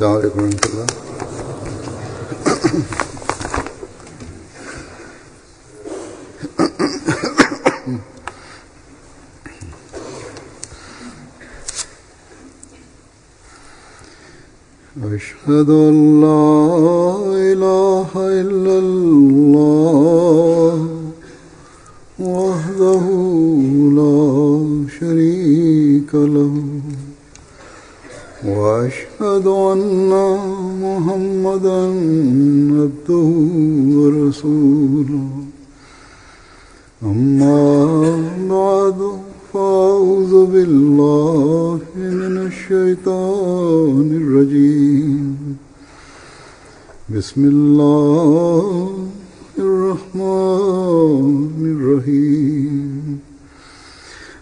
السلام عليكم ورحمة الله أشهد أن لا إله إلا الله وأشهد أن محمدا عبده ورسوله. أما بعد فأعوذ بالله من الشيطان الرجيم. بسم الله الرحمن الرحيم.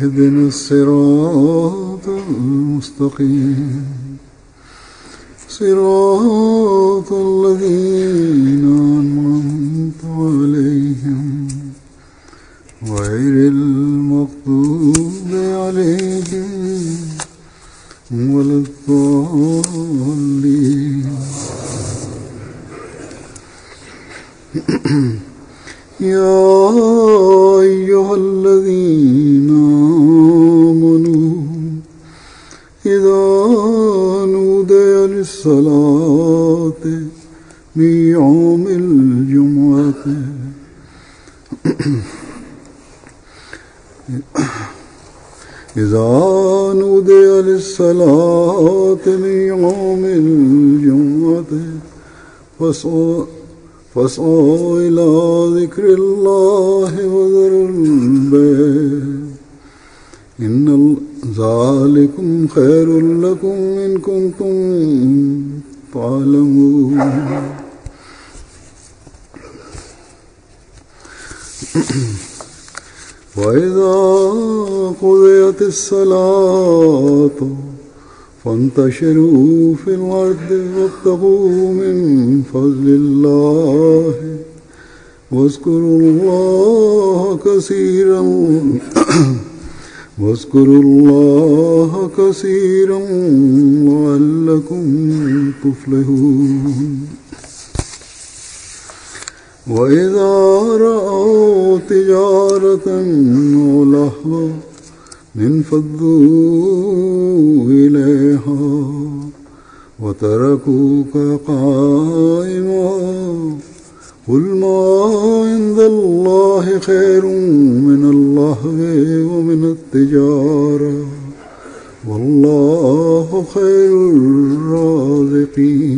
اهدنا الصراط المستقيم. صراط الذين أنعمت عليهم. غير المغضوب عليهم ولا الضالين. يا أيها إذا نودي للصلاة من يوم الجمعة. فاسعوا فاسعوا إلى ذكر الله وذروا البيع إن ذلكم خير لكم إن كنتم تعلمون. وإذا قضيت الصلاة فانتشروا في الأرض وابتغوا من فضل الله واذكروا الله كثيرا واذكروا الله كثيرا لعلكم تفلحون وإذا رأوا تجارة أو لهوا انفضوا إليها وتركوك قائما قل ما عند الله خير من اللهو ومن التجارة والله خير الرازقين.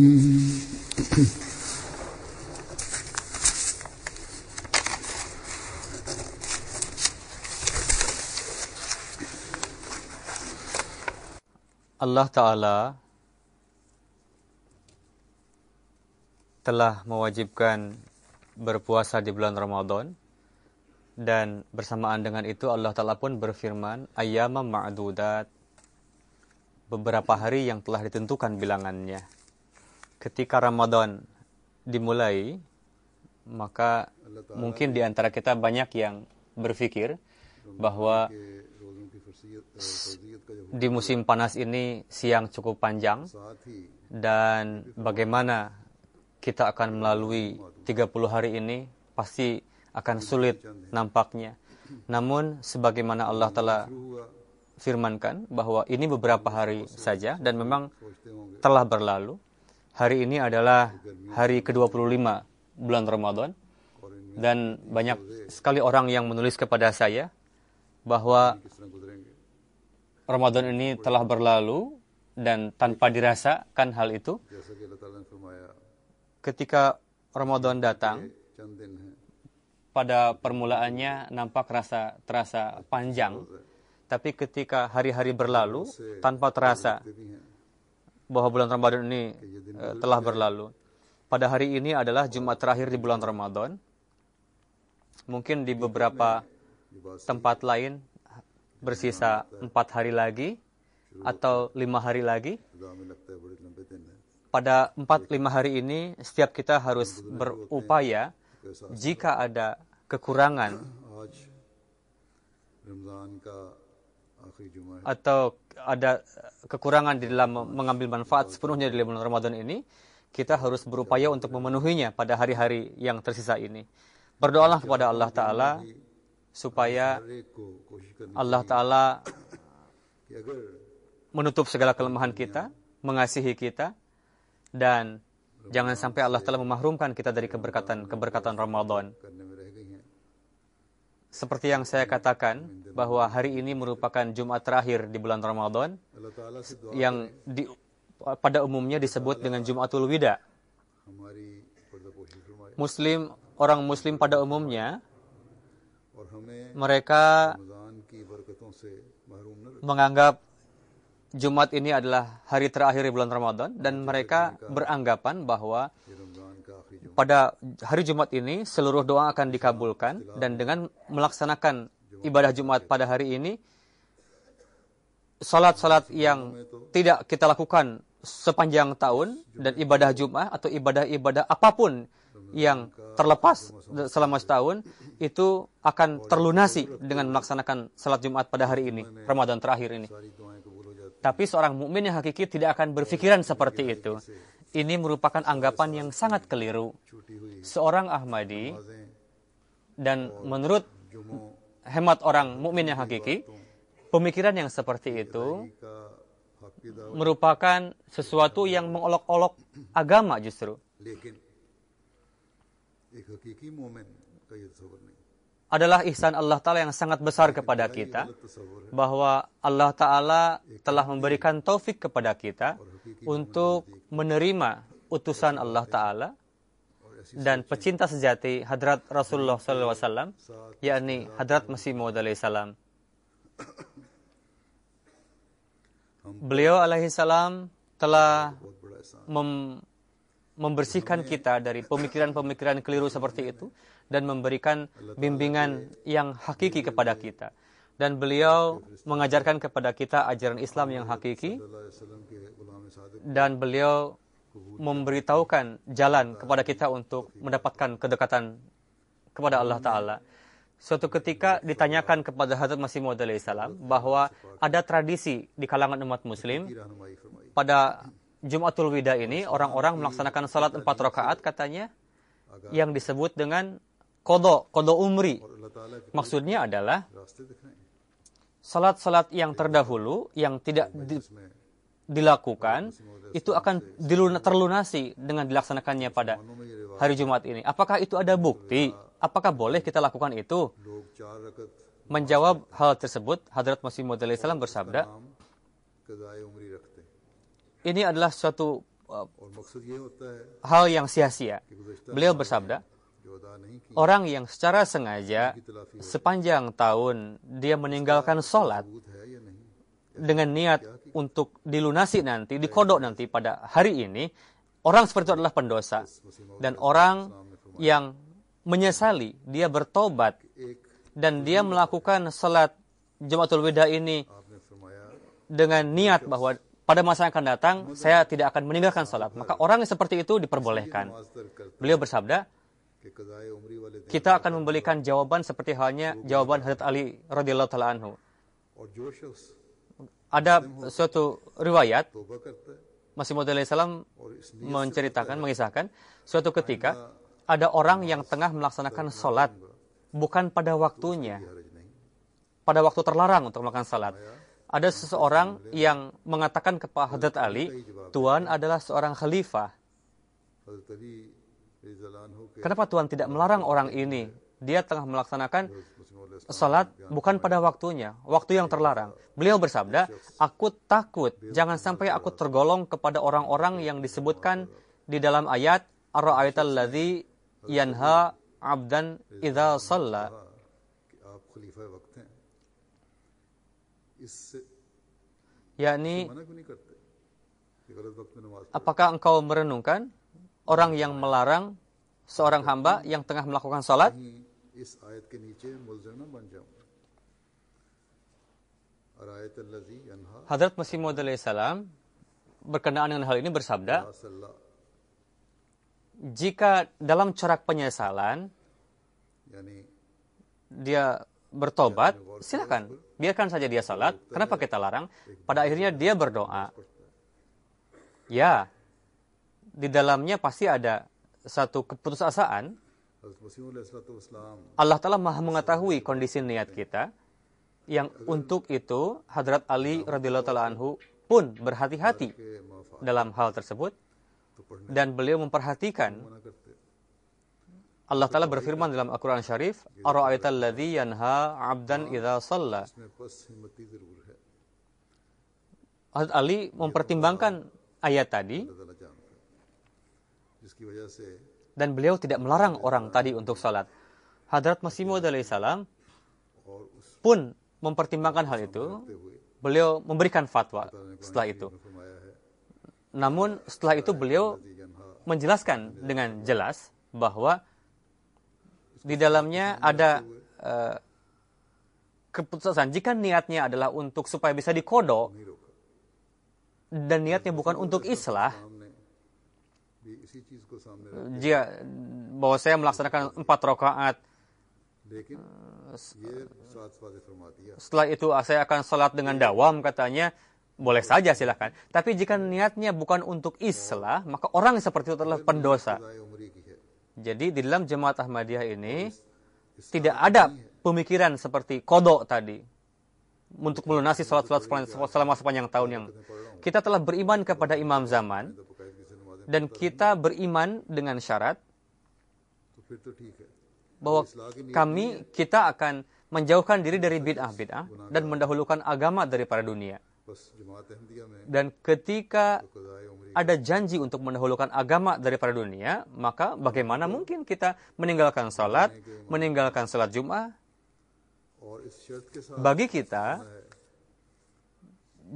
Allah Ta'ala telah mewajibkan berpuasa di bulan Ramadan dan bersamaan dengan itu Allah Ta'ala pun berfirman ayyama ma'dudat. Beberapa hari yang telah ditentukan bilangannya. Ketika Ramadan dimulai maka mungkin di antara kita banyak yang berpikir bahwa di musim panas ini siang cukup panjang dan bagaimana kita akan melalui 30 hari ini pasti akan sulit nampaknya. Namun sebagaimana Allah telah firmankan bahwa ini beberapa hari saja dan memang telah berlalu. Hari ini adalah hari ke-25 bulan Ramadan dan banyak sekali orang yang menulis kepada saya bahwa Ramadan ini telah berlalu dan tanpa dirasakan hal itu. Ketika Ramadan datang, pada permulaannya nampak rasa terasa panjang, tapi ketika hari-hari berlalu tanpa terasa bahwa bulan Ramadan ini eh, telah berlalu. Pada hari ini adalah Jumat terakhir di bulan Ramadan. Mungkin di beberapa tempat lain bersisa empat hari lagi atau lima hari lagi. Pada empat lima hari ini, setiap kita harus berupaya jika ada kekurangan atau ada kekurangan di dalam mengambil manfaat sepenuhnya di bulan Ramadan ini, kita harus berupaya untuk memenuhinya pada hari-hari yang tersisa ini. Berdoalah kepada Allah Ta'ala supaya Allah Ta'ala menutup segala kelemahan kita, mengasihi kita, dan jangan sampai Allah Ta'ala memahrumkan kita dari keberkatan-keberkatan Ramadan. Seperti yang saya katakan, bahwa hari ini merupakan Jumat terakhir di bulan Ramadan, yang di, pada umumnya disebut dengan Jumatul Wida. Muslim, orang Muslim pada umumnya, mereka menganggap Jumat ini adalah hari terakhir bulan Ramadan dan mereka beranggapan bahwa pada hari Jumat ini seluruh doa akan dikabulkan dan dengan melaksanakan ibadah Jumat pada hari ini salat-salat yang tidak kita lakukan sepanjang tahun dan ibadah Jumat atau ibadah-ibadah apa pun yang terlepas selama setahun itu akan terlunasi dengan melaksanakan salat Jumat pada hari ini, Ramadan terakhir ini. Tapi seorang mukmin yang hakiki tidak akan berpikiran seperti itu. Ini merupakan anggapan yang sangat keliru. Seorang Ahmadi dan menurut hemat orang mukmin yang hakiki, pemikiran yang seperti itu merupakan sesuatu yang mengolok-olok agama justru adalah ihsan Allah Ta'ala yang sangat besar kepada kita, bahwa Allah Ta'ala telah memberikan taufik kepada kita untuk menerima utusan Allah Ta'ala dan pecinta sejati Hadrat Rasulullah SAW, yakni Hadrat Masih Maud salam. Beliau alaihi salam telah membersihkan kita dari pemikiran-pemikiran keliru seperti itu dan memberikan bimbingan yang hakiki kepada kita. Dan beliau mengajarkan kepada kita ajaran Islam yang hakiki dan beliau memberitahukan jalan kepada kita untuk mendapatkan kedekatan kepada Allah Ta'ala. Suatu ketika ditanyakan kepada Hazrat Masih Maud salam bahwa ada tradisi di kalangan umat muslim pada Jumatul Wida ini orang-orang melaksanakan salat empat rakaat katanya yang disebut dengan kodo, kodo umri. Maksudnya adalah salat-salat yang terdahulu yang tidak di, dilakukan itu akan diluna, terlunasi dengan dilaksanakannya pada hari Jumat ini. Apakah itu ada bukti? Apakah boleh kita lakukan itu? Menjawab hal tersebut, Hadrat Masih Maud bersabda, ini adalah suatu uh, hal yang sia-sia. Beliau bersabda, orang yang secara sengaja sepanjang tahun dia meninggalkan sholat dengan niat untuk dilunasi nanti, dikodok nanti pada hari ini, orang seperti itu adalah pendosa. Dan orang yang menyesali, dia bertobat, dan dia melakukan salat Jumatul Wida ini dengan niat bahwa pada masa yang akan datang saya tidak akan meninggalkan sholat. Maka orang yang seperti itu diperbolehkan. Beliau bersabda, kita akan memberikan jawaban seperti halnya jawaban Hadrat Ali radhiyallahu taala anhu. Ada suatu riwayat Masih Maud salam menceritakan, mengisahkan, suatu ketika ada orang yang tengah melaksanakan sholat bukan pada waktunya, pada waktu terlarang untuk melakukan salat ada seseorang yang mengatakan kepada Hadrat Ali, Tuhan adalah seorang khalifah. Kenapa Tuhan tidak melarang orang ini? Dia tengah melaksanakan salat bukan pada waktunya, waktu yang terlarang. Beliau bersabda, aku takut jangan sampai aku tergolong kepada orang-orang yang disebutkan di dalam ayat Ar-ra'aital ladhi yanha 'abdan idza salla. yakni apakah engkau merenungkan orang yang melarang seorang hamba yang tengah melakukan salat? Hadrat Masih Maud salam berkenaan dengan hal ini bersabda, jika dalam corak penyesalan, dia bertobat, silakan. Biarkan saja dia salat. Kenapa kita larang? Pada akhirnya dia berdoa. Ya, di dalamnya pasti ada satu keputusasaan. Allah Ta'ala maha mengetahui kondisi niat kita. Yang untuk itu, Hadrat Ali radhiyallahu ta'ala anhu pun berhati-hati dalam hal tersebut. Dan beliau memperhatikan Allah Ta'ala berfirman dalam Al-Quran Syarif, abdan. Hazrat Ali mempertimbangkan ayat tadi dan beliau tidak melarang orang tadi untuk salat. Hadrat Masih Maud salam pun mempertimbangkan hal itu. Beliau memberikan fatwa setelah itu. Namun setelah itu beliau menjelaskan dengan jelas bahwa di dalamnya ada uh, keputusan. Jika niatnya adalah untuk supaya bisa dikodo dan niatnya bukan untuk islah, dia bahwa saya melaksanakan empat rakaat eh, setelah itu saya akan sholat dengan dawam katanya boleh saja silahkan. Tapi jika niatnya bukan untuk islah, maka orang seperti itu adalah pendosa. Jadi di dalam jemaat Ahmadiyah ini tidak ada pemikiran seperti kodok tadi untuk melunasi sholat-sholat selama sepanjang tahun yang kita telah beriman kepada imam zaman dan kita beriman. dengan syarat bahwa kami kita akan menjauhkan diri dari bid'ah-bid'ah dan mendahulukan agama daripada dunia. Dan ketika ada janji untuk mendahulukan agama daripada dunia, maka bagaimana mungkin kita meninggalkan salat, meninggalkan salat Jumat? Bagi kita,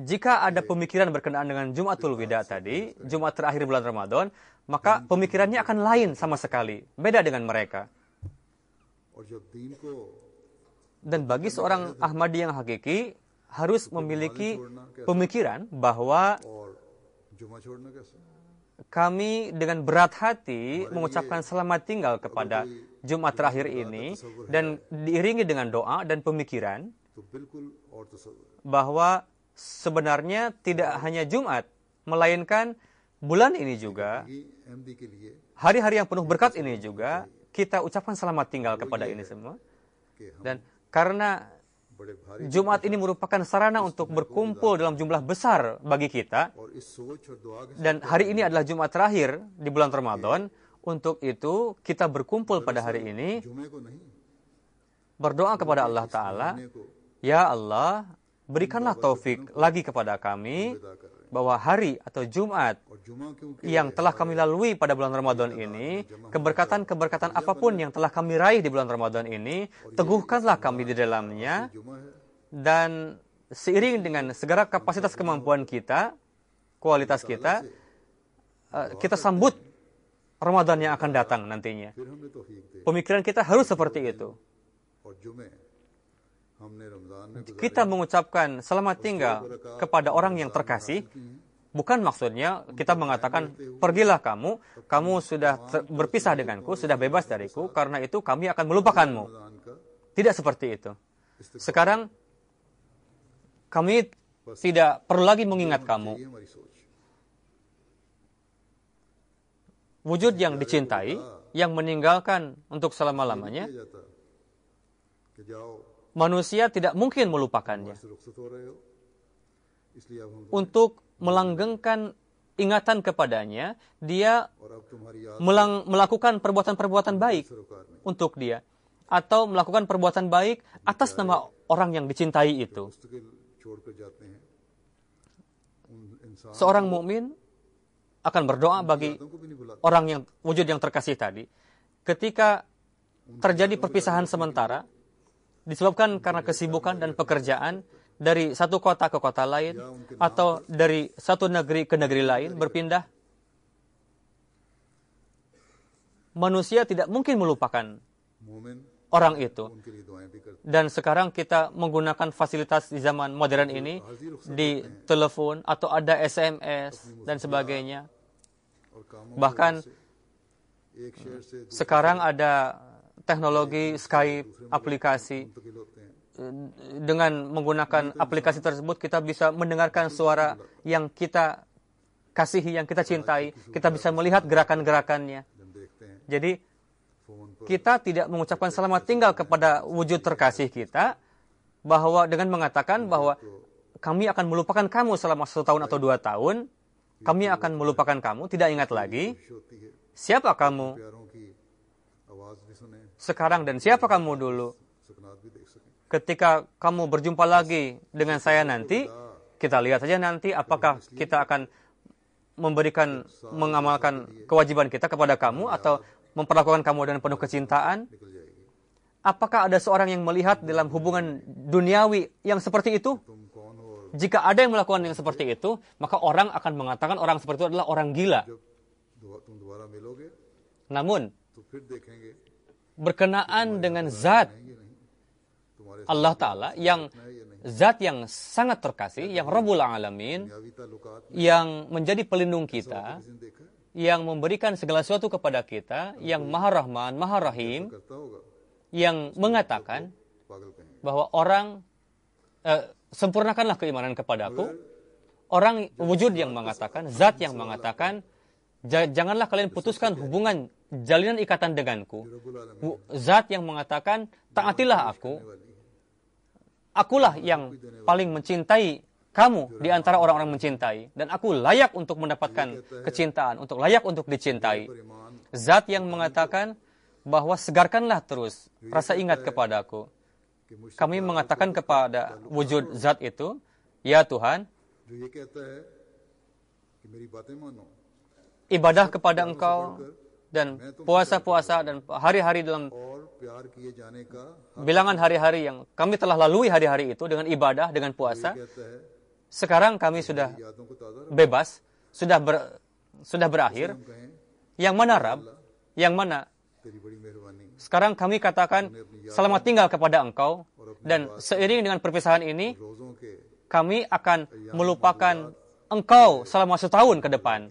jika ada pemikiran berkenaan dengan Jumatul Wida tadi, Jumat terakhir bulan Ramadan, maka pemikirannya akan lain sama sekali, beda dengan mereka. Dan bagi seorang Ahmadi yang hakiki, harus memiliki pemikiran bahwa kami dengan berat hati mengucapkan selamat tinggal kepada Jumat terakhir ini dan diiringi dengan doa dan pemikiran bahwa sebenarnya tidak hanya Jumat, melainkan bulan ini juga, hari-hari yang penuh berkat ini juga, kita ucapkan selamat tinggal kepada ini semua. Dan karena Jumat ini merupakan sarana untuk berkumpul dalam jumlah besar bagi kita. Dan hari ini adalah Jumat terakhir di bulan Ramadan. Untuk itu kita berkumpul pada hari ini. berdoa kepada Allah Ta'ala, Ya Allah, berikanlah taufik lagi kepada kami bahwa hari atau Jumat yang telah kami lalui pada bulan Ramadan ini, keberkatan-keberkatan apa pun yang telah kami raih di bulan Ramadan ini, teguhkanlah kami di dalamnya dan seiring dengan segera kapasitas kemampuan kita, kualitas kita, eh, kita sambut Ramadan yang akan datang nantinya. Pemikiran kita harus seperti itu kita mengucapkan selamat tinggal kepada orang yang terkasih, bukan maksudnya kita mengatakan pergilah kamu, kamu sudah berpisah denganku, sudah bebas dariku, karena itu kami akan melupakanmu. Tidak seperti itu. Sekarang kami tidak perlu lagi mengingat kamu. Wujud yang dicintai, yang meninggalkan untuk selama-lamanya, manusia tidak mungkin melupakannya. Untuk melanggengkan ingatan kepadanya, dia melang melakukan perbuatan-perbuatan baik untuk dia atau melakukan perbuatan baik atas nama orang yang dicintai itu. Seorang mukmin akan berdoa bagi orang yang wujud yang terkasih tadi. Ketika terjadi perpisahan sementara, disebabkan karena kesibukan dan pekerjaan dari satu kota ke kota lain atau dari satu negeri ke negeri lain berpindah. Manusia tidak mungkin melupakan orang itu. Dan sekarang kita menggunakan fasilitas di zaman modern ini di telepon atau ada SMS dan sebagainya. Bahkan sekarang ada teknologi Skype, aplikasi. Dengan menggunakan aplikasi tersebut kita bisa mendengarkan suara yang kita kasihi, yang kita cintai. Kita bisa melihat gerakan-gerakannya. Jadi kita tidak mengucapkan selamat tinggal kepada wujud terkasih kita bahwa dengan mengatakan bahwa kami akan melupakan kamu selama satu tahun atau dua tahun, kami akan melupakan kamu, tidak ingat lagi. Siapa kamu? sekarang dan siapa kamu dulu. Ketika kamu berjumpa lagi dengan saya nanti, kita lihat saja nanti apakah kita akan memberikan, mengamalkan kewajiban kita kepada kamu atau memperlakukan kamu dengan penuh kecintaan. Apakah ada seorang yang melihat dalam hubungan duniawi yang seperti itu? Jika ada yang melakukan yang seperti itu, maka orang akan mengatakan orang seperti itu adalah orang gila. Namun, berkenaan dengan zat Allah Ta'ala yang zat yang sangat terkasih, yang Rabbul Alamin, yang menjadi pelindung kita, yang memberikan segala sesuatu kepada kita, yang Maha Rahman, Maha Rahim, yang mengatakan bahwa orang eh, sempurnakanlah keimanan kepadaku. Orang wujud yang mengatakan, zat yang mengatakan, janganlah kalian putuskan hubungan jalinan ikatan denganku. Zat yang mengatakan, taatilah aku. Akulah yang paling mencintai kamu di antara orang-orang mencintai. Dan aku layak untuk mendapatkan kecintaan, untuk layak untuk dicintai. Zat yang mengatakan bahwa segarkanlah terus rasa ingat kepadaku. Kami mengatakan kepada wujud zat itu, Ya Tuhan, ibadah kepada engkau dan puasa-puasa dan hari-hari dalam bilangan hari-hari yang kami telah lalui hari-hari itu dengan ibadah, dengan puasa. Sekarang kami sudah bebas, sudah ber, sudah berakhir. Yang mana Rab, yang mana? sekarang kami katakan selamat tinggal kepada engkau. dan seiring dengan perpisahan ini kami akan melupakan engkau selama setahun ke depan.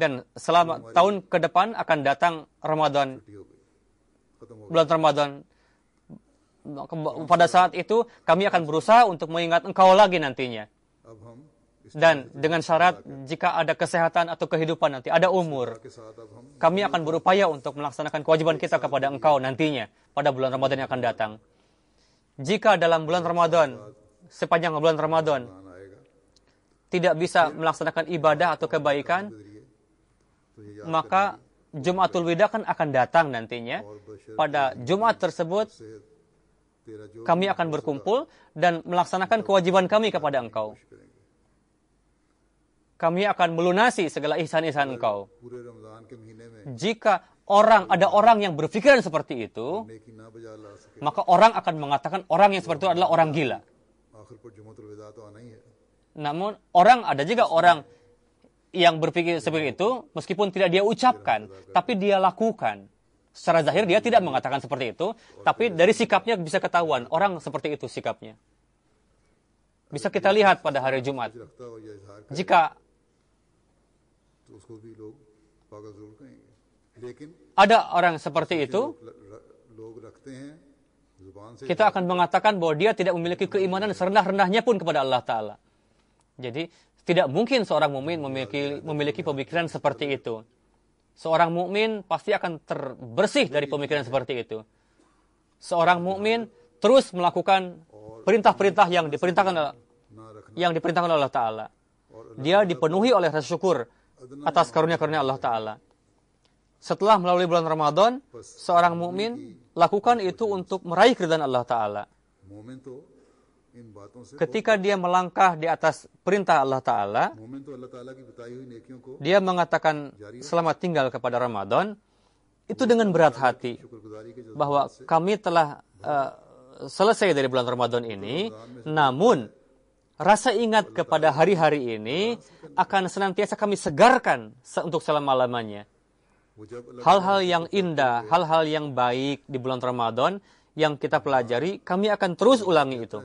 Dan selama tahun ke depan akan datang Ramadan, bulan Ramadan. Pada saat itu kami akan berusaha untuk mengingat engkau lagi nantinya. Dan dengan syarat jika ada kesehatan atau kehidupan nanti, ada umur, kami akan berupaya untuk melaksanakan kewajiban kita kepada engkau nantinya pada bulan Ramadan yang akan datang. Jika dalam bulan Ramadan, sepanjang bulan Ramadan, tidak bisa melaksanakan ibadah atau kebaikan, maka Jumatul Wida kan akan datang nantinya. Pada Jumat tersebut, kami akan berkumpul dan melaksanakan kewajiban kami kepada engkau. Kami akan melunasi segala ihsan-ihsan engkau. Jika orang ada orang yang berpikiran seperti itu, maka orang akan mengatakan orang yang seperti itu adalah orang gila. Namun orang ada juga orang yang berpikir seperti itu, meskipun tidak dia ucapkan, tapi dia lakukan. Secara zahir dia tidak mengatakan seperti itu, tapi dari sikapnya bisa ketahuan orang seperti itu sikapnya. Bisa kita lihat pada hari Jumat. Jika ada orang seperti itu, kita akan mengatakan bahwa dia tidak memiliki keimanan serendah-rendahnya pun kepada Allah Ta'ala. Jadi tidak mungkin seorang mukmin memiliki memiliki pemikiran seperti itu. Seorang mukmin pasti akan terbersih dari pemikiran seperti itu. Seorang mukmin terus melakukan perintah-perintah yang diperintahkan yang diperintahkan Allah Taala. Dia dipenuhi oleh rasa syukur atas karunia-karunia Allah Taala. Setelah melalui bulan Ramadan, seorang mukmin lakukan itu untuk meraih keridhaan Allah Taala ketika dia melangkah di atas perintah Allah Ta'ala, dia mengatakan selamat tinggal kepada Ramadan, itu dengan berat hati, bahwa kami telah uh, selesai dari bulan Ramadan ini, namun rasa ingat kepada hari-hari ini akan senantiasa kami segarkan untuk selama-lamanya. Hal-hal yang indah, hal-hal yang baik di bulan Ramadan yang kita pelajari, kami akan terus ulangi itu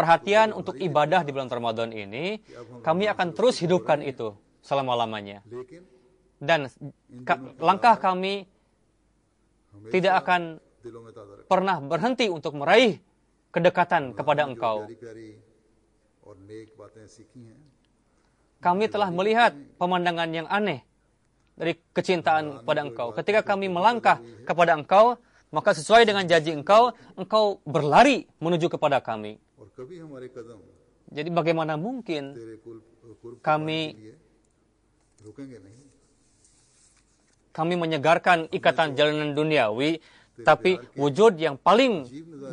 perhatian untuk ibadah di bulan Ramadan ini, kami akan terus hidupkan itu selama-lamanya. Dan langkah kami tidak akan pernah berhenti untuk meraih kedekatan kepada engkau. Kami telah melihat pemandangan yang aneh dari kecintaan kepada engkau. Ketika kami melangkah kepada engkau, maka sesuai dengan janji engkau, engkau berlari menuju kepada kami. Jadi bagaimana mungkin kami kami menyegarkan ikatan jalanan duniawi, tapi wujud yang paling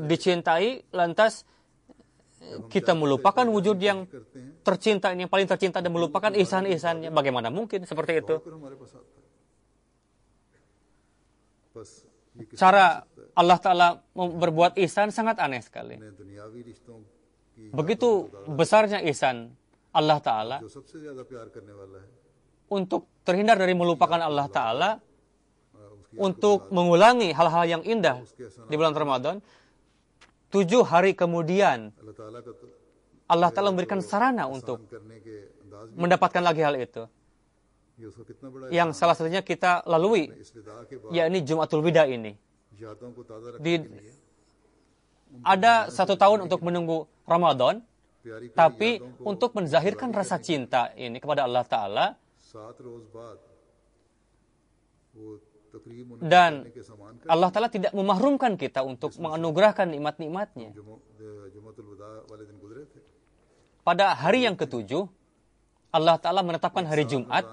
dicintai lantas kita melupakan wujud yang tercinta yang paling tercinta dan melupakan ihsan-ihsannya. Bagaimana mungkin seperti itu? Cara Allah Ta'ala berbuat ihsan sangat aneh sekali. Begitu besarnya ihsan Allah Ta'ala untuk terhindar dari melupakan Allah Ta'ala, untuk mengulangi hal-hal yang indah di bulan Ramadan, tujuh hari kemudian Allah Ta'ala memberikan sarana untuk mendapatkan lagi hal itu. Yang salah satunya kita lalui, yakni Jumatul Wida ini. Di ada satu tahun untuk menunggu Ramadan, tapi untuk menzahirkan rasa cinta ini kepada Allah Ta'ala, dan Allah Ta'ala tidak memahrumkan kita untuk menganugerahkan nikmat-nikmatnya. Pada hari yang ketujuh, Allah Ta'ala menetapkan hari Jumat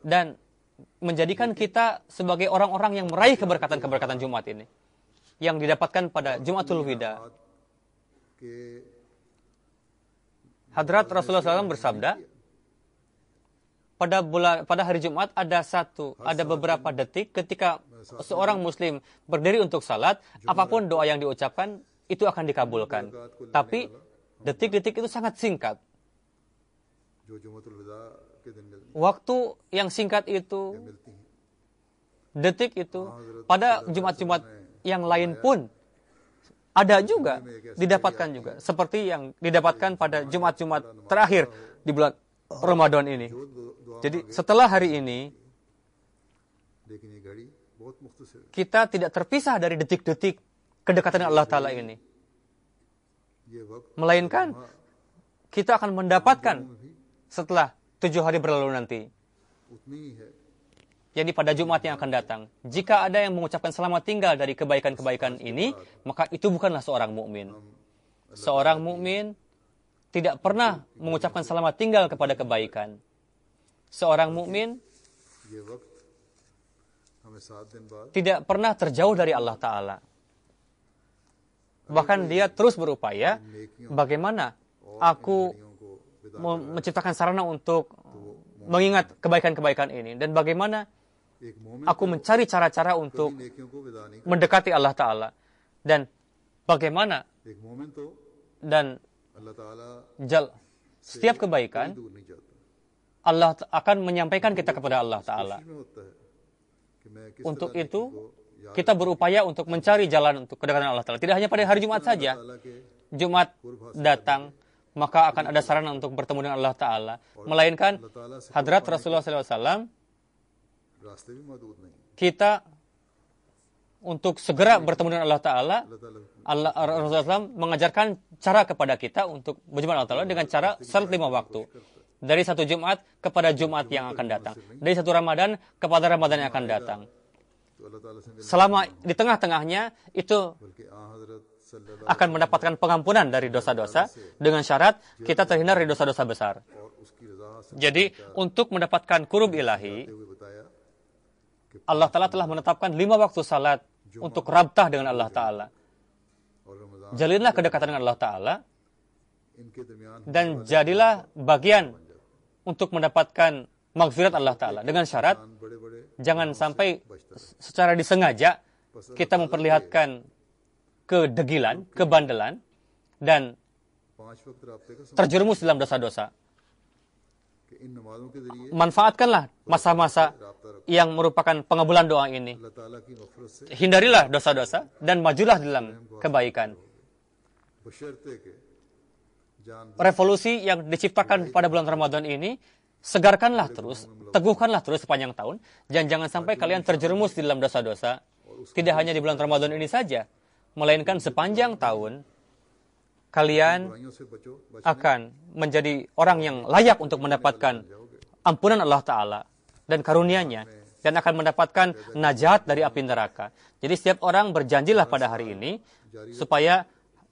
dan menjadikan kita sebagai orang-orang yang meraih keberkatan-keberkatan Jumat ini yang didapatkan pada Jumatul Wida. Hadrat Rasulullah SAW bersabda, pada bulan pada hari Jumat ada satu ada beberapa detik ketika seorang muslim berdiri untuk salat apa pun doa yang diucapkan itu akan dikabulkan. Tapi detik-detik itu sangat singkat. Waktu yang singkat itu detik itu pada Jumat-Jumat yang lain pun ada juga, didapatkan juga. Seperti yang didapatkan pada Jumat-Jumat terakhir di bulan Ramadan ini. Jadi setelah hari ini, kita tidak terpisah dari detik-detik kedekatan Allah Ta'ala ini. Melainkan, kita akan mendapatkan setelah tujuh hari berlalu nanti yakni pada Jumat yang akan datang. Jika ada yang mengucapkan selamat tinggal dari kebaikan-kebaikan ini, maka itu bukanlah seorang mukmin. Seorang mukmin tidak pernah mengucapkan selamat tinggal kepada kebaikan. Seorang mukmin tidak pernah terjauh dari Allah Ta'ala. Bahkan dia terus berupaya bagaimana aku menciptakan sarana untuk mengingat kebaikan-kebaikan ini dan bagaimana Aku mencari cara-cara untuk mendekati Allah Ta'ala. Dan bagaimana dan setiap kebaikan Allah akan menyampaikan kita kepada Allah Ta'ala. Untuk itu, kita berupaya untuk mencari jalan untuk kedekatan Allah Ta'ala. Tidak hanya pada hari Jumat saja. Jumat datang, maka akan ada sarana untuk bertemu dengan Allah Ta'ala. Melainkan, hadrat Rasulullah SAW kita untuk segera bertemu dengan Allah Ta'ala, Allah Rasulullah SAW mengajarkan cara kepada kita untuk berjumpa Allah Ta'ala dengan cara salat lima waktu. Dari satu Jumat kepada Jumat yang akan datang. Dari satu Ramadan kepada Ramadan yang akan datang. Selama di tengah-tengahnya itu akan mendapatkan pengampunan dari dosa-dosa dengan syarat kita terhindar dari dosa-dosa besar. Jadi untuk mendapatkan kurub ilahi Allah Ta'ala telah menetapkan lima waktu salat untuk rabtah dengan Allah Ta'ala. Jalinlah kedekatan dengan Allah Ta'ala dan jadilah bagian untuk mendapatkan maghfirat Allah Ta'ala. Dengan syarat jangan sampai secara disengaja kita memperlihatkan kedegilan, kebandelan, dan terjerumus dalam dosa-dosa manfaatkanlah masa-masa yang merupakan pengabulan doa ini. Hindarilah dosa-dosa dan majulah dalam kebaikan. Revolusi yang diciptakan pada bulan Ramadan ini, segarkanlah terus, teguhkanlah terus sepanjang tahun, dan jangan sampai kalian terjerumus di dalam dosa-dosa, tidak hanya di bulan Ramadan ini saja, melainkan sepanjang tahun kalian akan menjadi orang yang layak untuk mendapatkan ampunan Allah Ta'ala dan karunianya dan akan mendapatkan najat dari api neraka. Jadi setiap orang berjanjilah pada hari ini supaya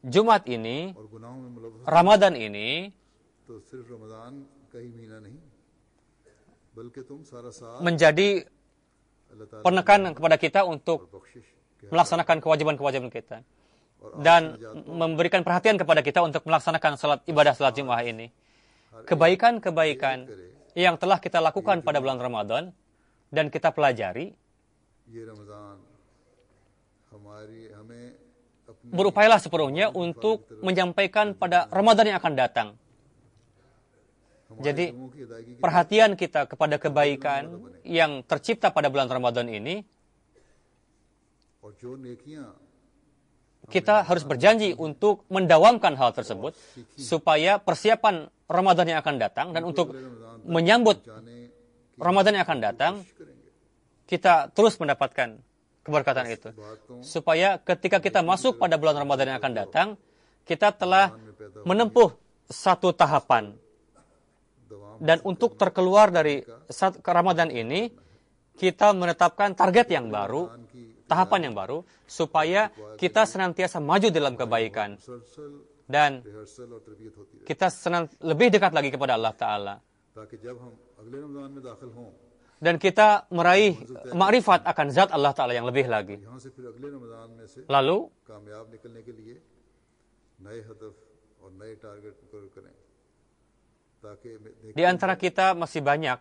Jumat ini, Ramadan ini, menjadi penekanan kepada kita untuk melaksanakan kewajiban-kewajiban kita dan memberikan perhatian kepada kita untuk melaksanakan salat ibadah salat Jumat ini. Kebaikan-kebaikan yang telah kita lakukan pada bulan Ramadan dan kita pelajari berupayalah sepenuhnya untuk menyampaikan pada Ramadan yang akan datang. Jadi perhatian kita kepada kebaikan yang tercipta pada bulan Ramadan ini kita harus berjanji untuk mendawamkan hal tersebut supaya persiapan Ramadan yang akan datang dan untuk menyambut Ramadan yang akan datang kita terus mendapatkan keberkatan itu. Supaya ketika kita masuk pada bulan Ramadan yang akan datang kita telah menempuh satu tahapan. Dan untuk terkeluar dari Ramadan ini kita menetapkan target yang baru tahapan yang baru supaya kita senantiasa maju dalam kebaikan dan kita senang lebih dekat lagi kepada Allah Taala dan kita meraih makrifat akan zat Allah Ta'ala yang lebih lagi. Lalu, di antara kita masih banyak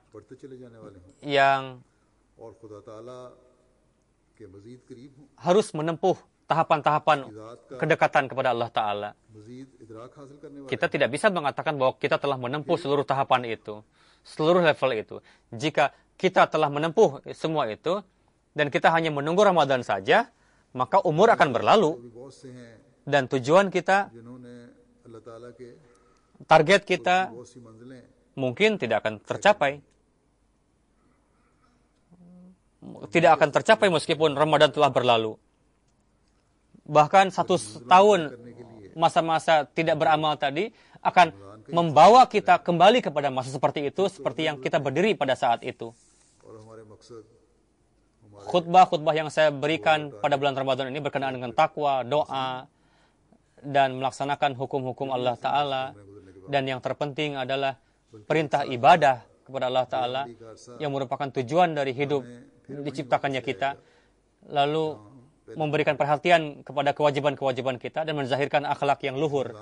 yang harus menempuh tahapan-tahapan kedekatan kepada Allah Ta'ala. Kita tidak bisa mengatakan bahwa kita telah menempuh seluruh tahapan itu, seluruh level itu. Jika kita telah menempuh semua itu, dan kita hanya menunggu Ramadan saja, maka umur akan berlalu. Dan tujuan kita, target kita, mungkin tidak akan tercapai tidak akan tercapai meskipun Ramadan telah berlalu. Bahkan satu tahun masa-masa tidak beramal tadi akan membawa kita kembali kepada masa seperti itu, seperti yang kita berdiri pada saat itu. Khutbah-khutbah yang saya berikan pada bulan Ramadan ini berkenaan dengan takwa, doa, dan melaksanakan hukum-hukum Allah Ta'ala. Dan yang terpenting adalah perintah ibadah kepada Allah Ta'ala yang merupakan tujuan dari hidup diciptakannya kita, lalu memberikan perhatian kepada kewajiban-kewajiban kita dan menzahirkan akhlak yang luhur.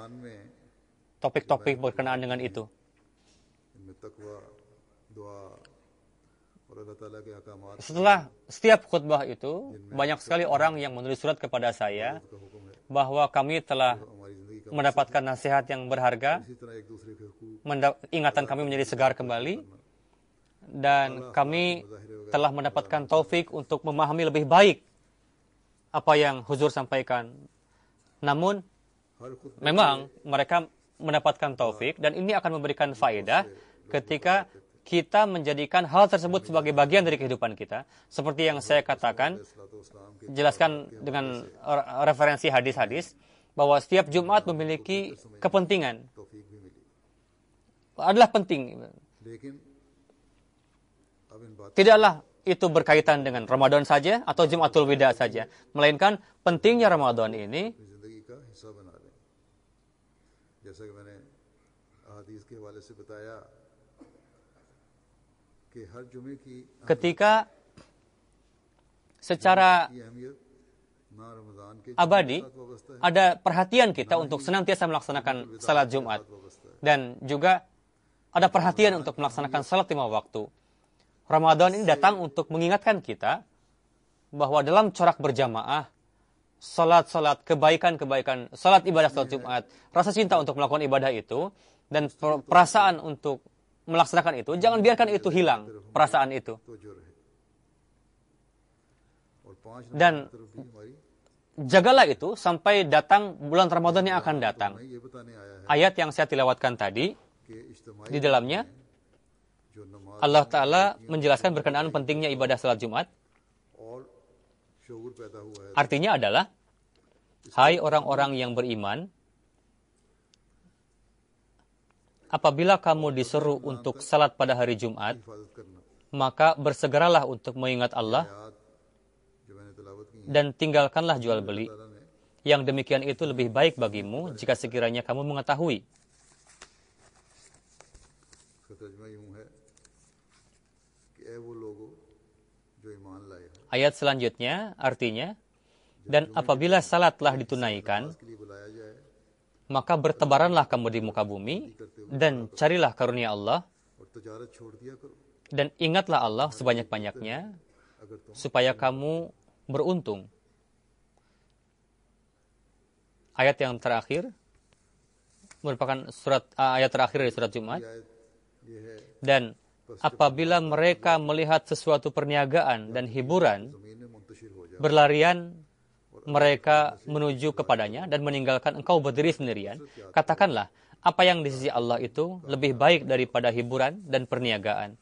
Topik-topik berkenaan dengan itu. Setelah setiap khutbah itu, banyak sekali orang yang menulis surat kepada saya bahwa kami telah mendapatkan nasihat yang berharga, ingatan kami menjadi segar kembali, dan kami telah mendapatkan taufik untuk memahami lebih baik apa yang Huzur sampaikan. Namun, memang mereka mendapatkan taufik dan ini akan memberikan faedah ketika kita menjadikan hal tersebut sebagai bagian dari kehidupan kita. Seperti yang saya katakan, jelaskan dengan referensi hadis-hadis, bahwa setiap Jumat memiliki kepentingan. Adalah penting. Tidaklah itu berkaitan dengan Ramadan saja atau Jumatul Wida saja, melainkan pentingnya Ramadan ini ketika secara abadi ada perhatian kita untuk senantiasa melaksanakan salat Jumat. Dan juga ada perhatian untuk melaksanakan salat lima waktu. Ramadan ini datang untuk mengingatkan kita bahwa dalam corak berjamaah, salat-salat, kebaikan-kebaikan, salat ibadah salat iya. Jumat, rasa cinta untuk melakukan ibadah itu, dan perasaan untuk melaksanakan itu, jangan biarkan itu hilang, perasaan itu. Dan jagalah itu sampai datang bulan Ramadan yang akan datang. Iya, Ayat yang saya tilawatkan tadi, di dalamnya, Allah Ta'ala menjelaskan berkenaan pentingnya ibadah salat Jumat. Artinya adalah, Hai orang-orang yang beriman, apabila kamu diseru untuk salat pada hari Jumat, maka bersegeralah untuk mengingat Allah dan tinggalkanlah jual beli. Yang demikian itu lebih baik bagimu jika sekiranya kamu mengetahui Ayat selanjutnya artinya, dan apabila salat telah ditunaikan, maka bertebaranlah kamu di muka bumi dan carilah karunia Allah dan ingatlah Allah sebanyak-banyaknya supaya kamu beruntung. Ayat yang terakhir merupakan surat ah, ayat terakhir dari surat Jumat dan apabila mereka melihat sesuatu perniagaan dan hiburan, berlarian mereka menuju kepadanya dan meninggalkan engkau berdiri sendirian, katakanlah, apa yang di sisi Allah itu lebih baik daripada hiburan dan perniagaan.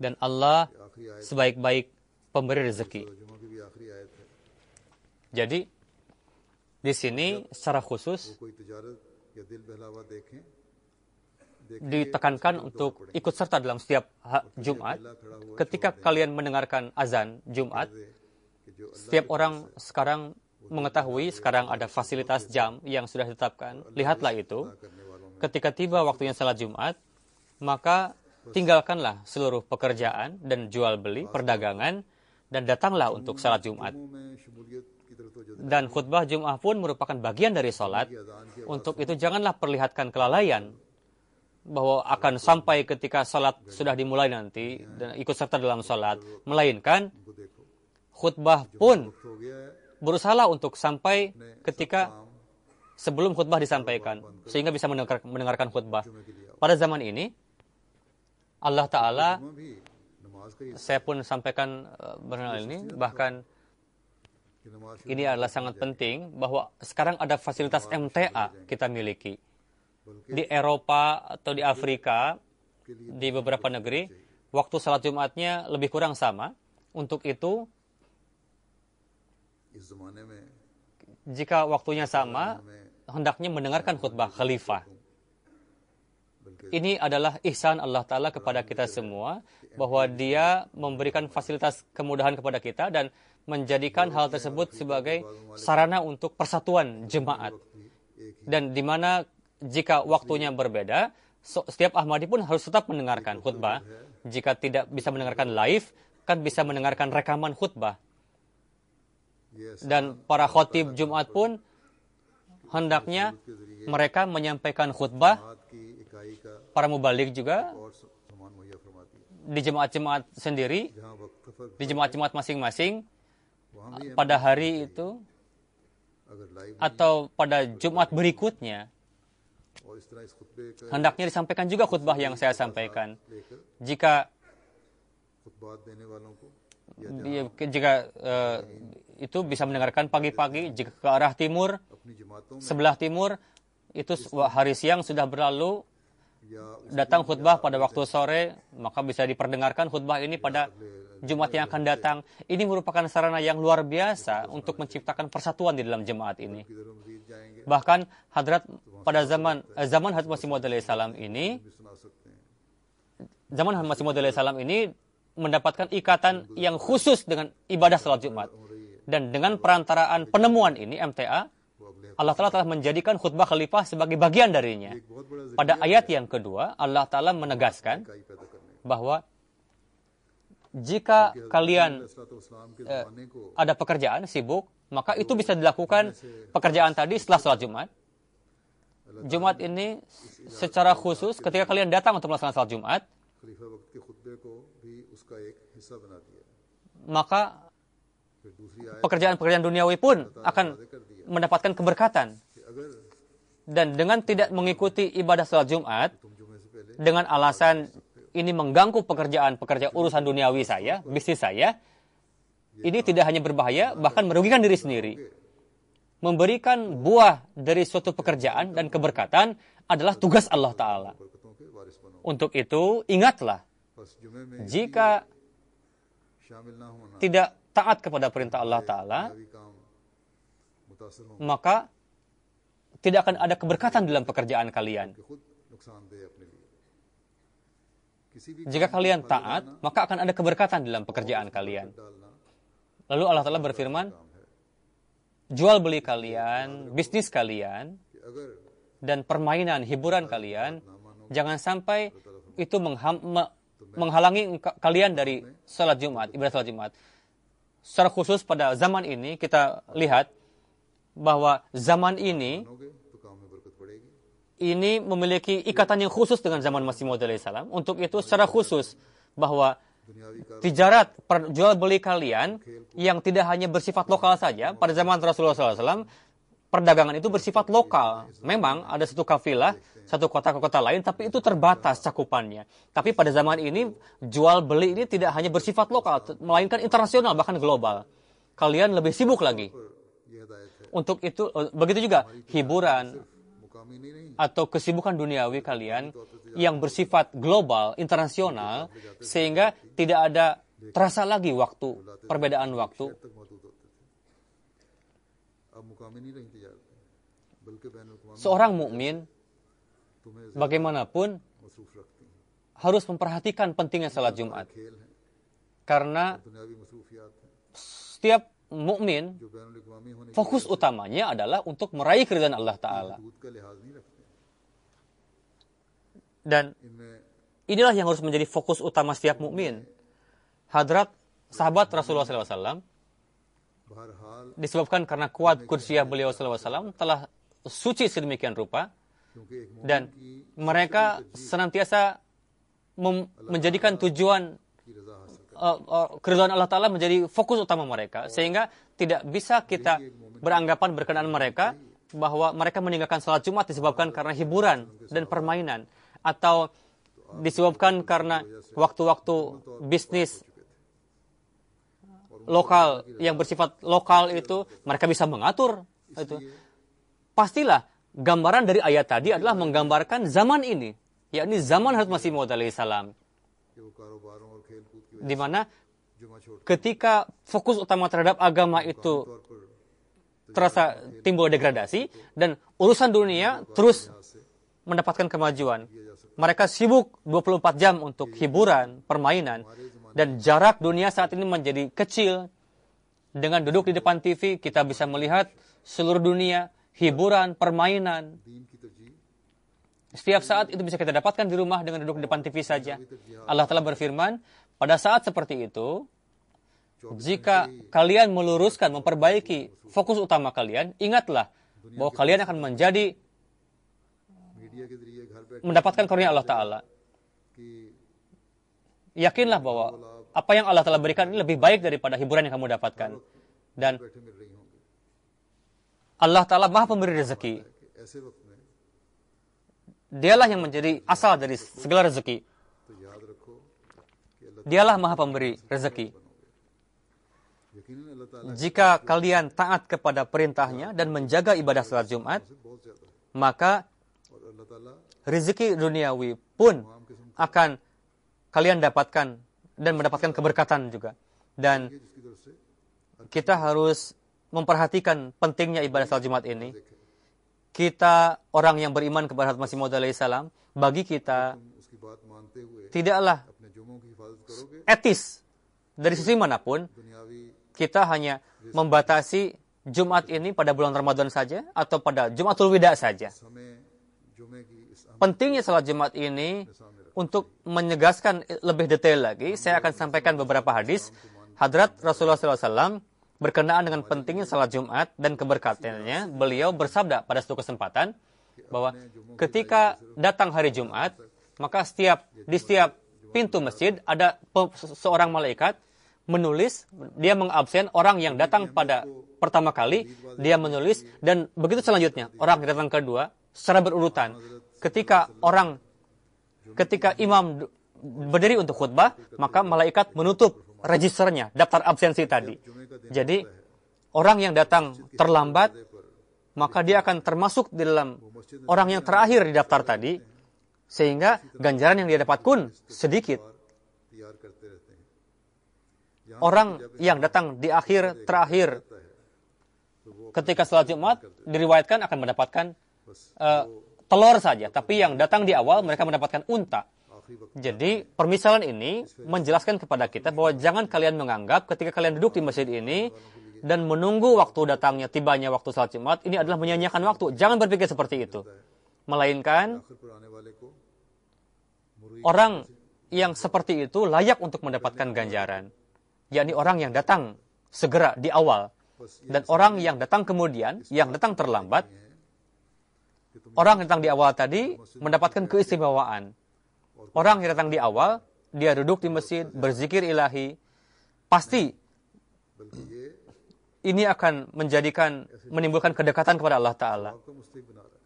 Dan Allah sebaik-baik pemberi rezeki. Jadi, di sini secara khusus, ditekankan untuk ikut serta dalam setiap Jumat. Ketika kalian mendengarkan azan Jumat, setiap orang sekarang mengetahui sekarang ada fasilitas jam yang sudah ditetapkan. Lihatlah itu. Ketika tiba waktunya salat Jumat, maka tinggalkanlah seluruh pekerjaan dan jual beli, perdagangan, dan datanglah untuk salat Jumat. Dan khutbah Jum'ah pun merupakan bagian dari salat. Untuk itu janganlah perlihatkan kelalaian bahwa akan sampai ketika salat sudah dimulai nanti dan ikut serta dalam salat. Melainkan khutbah pun berusaha untuk sampai ketika sebelum khutbah disampaikan sehingga bisa mendengarkan khutbah. Pada zaman ini Allah Ta'ala saya pun sampaikan eh, benar ini bahkan ini adalah sangat penting bahwa sekarang ada fasilitas MTA kita miliki di Eropa atau di Afrika, di beberapa negeri, waktu salat Jumatnya lebih kurang sama. Untuk itu, jika waktunya sama, hendaknya mendengarkan khutbah khalifah. Ini adalah ihsan Allah Ta'ala kepada kita semua, bahwa dia memberikan fasilitas kemudahan kepada kita dan menjadikan hal tersebut sebagai sarana untuk persatuan jemaat. Dan di mana jika waktunya berbeda, setiap Ahmadi pun harus tetap mendengarkan khutbah. Jika tidak bisa mendengarkan live, kan bisa mendengarkan rekaman khutbah. Dan para khotib Jumat pun hendaknya mereka menyampaikan khutbah, para mubalik juga di jemaat-jemaat sendiri, di jemaat-jemaat masing-masing, pada hari itu atau pada Jumat berikutnya Hendaknya disampaikan juga khutbah yang saya sampaikan. Jika jika uh, itu bisa mendengarkan pagi-pagi, jika ke arah timur, sebelah timur, itu hari siang sudah berlalu, datang khutbah pada waktu sore, maka bisa diperdengarkan khutbah ini pada Jumat yang akan datang, ini merupakan sarana yang luar biasa untuk menciptakan persatuan di dalam jemaat ini. Bahkan hadrat pada zaman eh, zaman Hazrat Masih Maud salam ini zaman Hazrat Masih Maud salam ini mendapatkan ikatan yang khusus dengan ibadah salat Jumat. Dan dengan perantaraan penemuan ini MTA, Allah Ta'ala telah menjadikan khutbah khalifah sebagai bagian darinya. Pada ayat yang kedua, Allah Ta'ala menegaskan bahwa jika kalian eh, ada pekerjaan sibuk, maka itu bisa dilakukan pekerjaan tadi setelah sholat Jumat. Jumat ini secara khusus ketika kalian datang untuk melaksanakan sholat Jumat, maka pekerjaan-pekerjaan duniawi pun akan mendapatkan keberkatan. Dan dengan tidak mengikuti ibadah sholat Jumat, dengan alasan ini mengganggu pekerjaan pekerja urusan duniawi saya, bisnis saya, ini ya. tidak hanya berbahaya, bahkan merugikan diri sendiri. Memberikan buah dari suatu pekerjaan dan keberkatan adalah tugas Allah Ta'ala. Untuk itu, ingatlah, jika tidak taat kepada perintah Allah Ta'ala, maka tidak akan ada keberkatan dalam pekerjaan kalian. Jika kalian taat, maka akan ada keberkatan dalam pekerjaan kalian. Lalu Allah Ta'ala berfirman, jual beli kalian, bisnis kalian, dan permainan, hiburan kalian, jangan sampai itu menghalangi kalian dari salat Jumat, ibadah salat Jumat. Secara khusus pada zaman ini kita lihat bahwa zaman ini ini memiliki ikatan yang khusus dengan zaman Masih Maud alaihissalam. Untuk itu secara khusus bahwa tijarat jual beli kalian yang tidak hanya bersifat lokal saja pada zaman Rasulullah SAW perdagangan itu bersifat lokal. Memang ada satu kafilah, satu kota ke kota lain, tapi itu terbatas cakupannya. Tapi pada zaman ini, jual beli ini tidak hanya bersifat lokal, melainkan internasional, bahkan global. Kalian lebih sibuk lagi. Untuk itu, eh, begitu juga hiburan, atau kesibukan duniawi kalian yang bersifat global, internasional, sehingga tidak ada terasa lagi waktu, perbedaan waktu. Seorang mukmin bagaimanapun harus memperhatikan pentingnya salat Jumat. Karena setiap mukmin fokus utamanya adalah untuk meraih keridhaan Allah taala. Dan inilah yang harus menjadi fokus utama setiap mukmin. Hadrat sahabat Rasulullah SAW disebabkan karena kuat kursiah beliau SAW telah suci sedemikian rupa dan mereka senantiasa menjadikan tujuan uh, uh, Allah Ta'ala menjadi fokus utama mereka. Sehingga tidak bisa kita beranggapan berkenaan mereka bahwa mereka meninggalkan sholat Jumat disebabkan karena hiburan dan permainan. Atau disebabkan karena waktu-waktu bisnis lokal yang bersifat lokal itu mereka bisa mengatur itu. Pastilah gambaran dari ayat tadi adalah menggambarkan zaman ini yakni zaman Hazrat Masih Maud salam di mana ketika fokus utama terhadap agama itu terasa timbul degradasi dan urusan dunia terus mendapatkan kemajuan. Mereka sibuk 24 jam untuk hiburan, permainan, dan jarak dunia saat ini menjadi kecil. Dengan duduk di depan TV, kita bisa melihat seluruh dunia, hiburan, permainan. Setiap saat itu bisa kita dapatkan di rumah dengan duduk di depan TV saja. Allah telah berfirman, pada saat seperti itu, jika kalian meluruskan, memperbaiki fokus utama kalian, ingatlah bahwa kalian akan menjadi mendapatkan karunia Allah Ta'ala. Yakinlah bahwa apa yang Allah telah berikan ini lebih baik daripada hiburan yang kamu dapatkan. Dan Allah Ta'ala maha pemberi rezeki. Dialah yang menjadi asal dari segala rezeki. Dialah Maha Pemberi rezeki. Jika kalian taat kepada perintahnya dan menjaga ibadah salat Jumat, maka rezeki duniawi pun akan kalian dapatkan dan mendapatkan keberkatan juga. Dan kita harus memperhatikan pentingnya ibadah salat Jumat ini. Kita orang yang beriman kepada Hazrat Masih Maud salam, bagi kita tidaklah etis dari sisi mana pun kita hanya membatasi Jumat ini pada bulan Ramadan saja atau pada Jumatul Wida saja. Pentingnya salat Jumat ini untuk menyegaskan lebih detail lagi, saya akan sampaikan beberapa hadis Hadrat Rasulullah SAW berkenaan dengan pentingnya salat Jumat dan keberkatannya. Beliau bersabda pada satu kesempatan bahwa ketika datang hari Jumat, maka setiap di setiap pintu masjid ada seorang malaikat menulis, dia mengabsen orang yang datang pada pertama kali, dia menulis, dan begitu selanjutnya, orang yang datang kedua, secara berurutan. Ketika orang, ketika imam berdiri untuk khutbah, maka malaikat menutup registernya, daftar absensi tadi. Jadi, orang yang datang terlambat, maka dia akan termasuk di dalam orang yang terakhir di daftar tadi, sehingga ganjaran yang dia dapat pun sedikit. Orang yang datang di akhir terakhir ketika sholat Jumat diriwayatkan akan mendapatkan uh, telur saja, tapi yang datang di awal mereka mendapatkan unta. Jadi permisalan ini menjelaskan kepada kita bahwa jangan kalian menganggap ketika kalian duduk di masjid ini dan menunggu waktu datangnya tibanya waktu sholat Jumat ini adalah menyanyiakan waktu. Jangan berpikir seperti itu. Melainkan orang yang seperti itu layak untuk mendapatkan ganjaran. Yakni orang yang datang segera di awal. Dan orang yang datang kemudian, yang datang terlambat, orang yang datang di awal tadi mendapatkan keistimewaan. Orang yang datang di awal, dia duduk di masjid, berzikir ilahi, pasti ini akan menjadikan, menimbulkan kedekatan kepada Allah Ta'ala.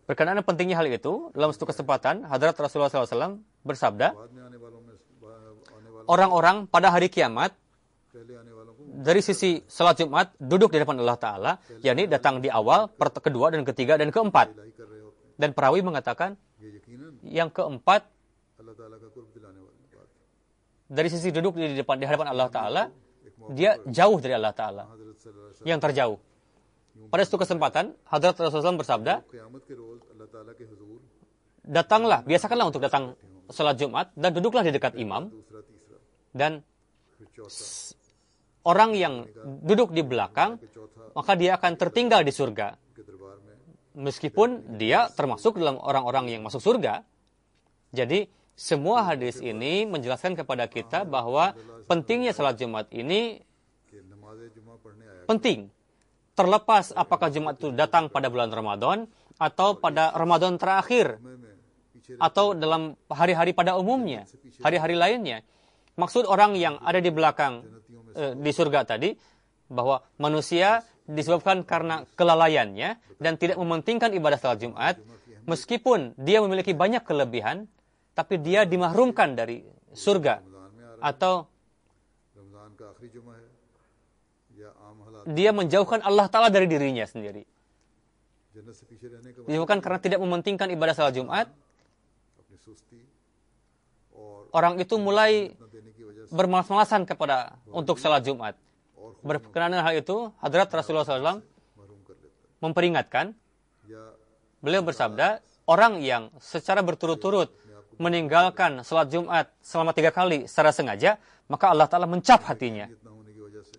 Berkenaan pentingnya hal itu, dalam satu kesempatan, Hadrat Rasulullah SAW bersabda, orang-orang pada hari kiamat, dari sisi salat Jumat, duduk di depan Allah Ta'ala, yakni datang di awal, kedua, dan ketiga, dan keempat. Dan perawi mengatakan, yang keempat, dari sisi duduk di depan di hadapan Allah Ta'ala, dia jauh dari Allah Ta'ala. Yang terjauh. Pada suatu kesempatan, Hadrat Rasulullah bersabda, Datanglah, biasakanlah untuk datang sholat Jumat, dan duduklah di dekat imam, dan orang yang duduk di belakang, maka dia akan tertinggal di surga. Meskipun dia termasuk dalam orang-orang yang masuk surga. Jadi, semua hadis ini menjelaskan kepada kita bahwa pentingnya salat Jumat ini penting. Terlepas apakah Jumat itu datang pada bulan Ramadan atau pada Ramadan terakhir atau dalam hari-hari pada umumnya, hari-hari lainnya. Maksud orang yang ada di belakang eh, di surga tadi bahwa manusia disebabkan karena kelalaiannya dan tidak mementingkan ibadah salat Jumat meskipun dia memiliki banyak kelebihan tapi dia dimahrumkan dari surga atau dia menjauhkan Allah Ta'ala dari dirinya sendiri. Disebabkan karena tidak mementingkan ibadah salat Jumat, orang itu mulai bermalas-malasan kepada untuk salat Jumat. Berkenaan hal itu, Hadrat Rasulullah SAW memperingatkan, beliau bersabda, orang yang secara berturut-turut meninggalkan sholat Jumat selama tiga kali secara sengaja, maka Allah Ta'ala mencap hatinya.